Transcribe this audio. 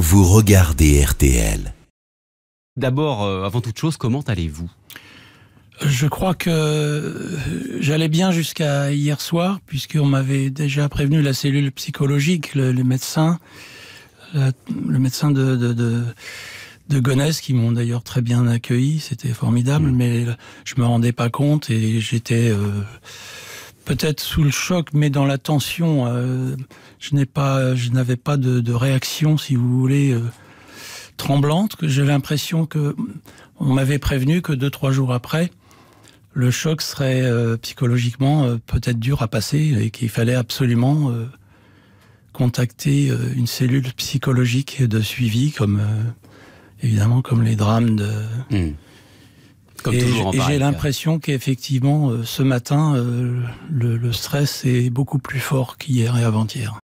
vous regardez RTL. D'abord, euh, avant toute chose, comment allez-vous? Je crois que j'allais bien jusqu'à hier soir, puisqu'on m'avait déjà prévenu la cellule psychologique, le, les médecins, la- le médecin de, de, de, de Gonesse, qui m'ont d'ailleurs très bien accueilli, c'était formidable, mais je me rendais pas compte et j'étais euh, peut-être sous le choc, mais dans la tension. euh, je n'avais pas de, réaction, si vous voulez. euh, tremblante, que j'ai l'impression que on m'avait prévenu que deux trois jours après, le choc serait euh, psychologiquement peut-être dur à passer et qu'il fallait absolument contacter une cellule psychologique de suivi, comme évidemment comme les drames de. Hmm. Comme et j'ai l'impression qu'effectivement, euh, ce matin, euh, le, le stress est beaucoup plus fort qu'hier et avant-hier.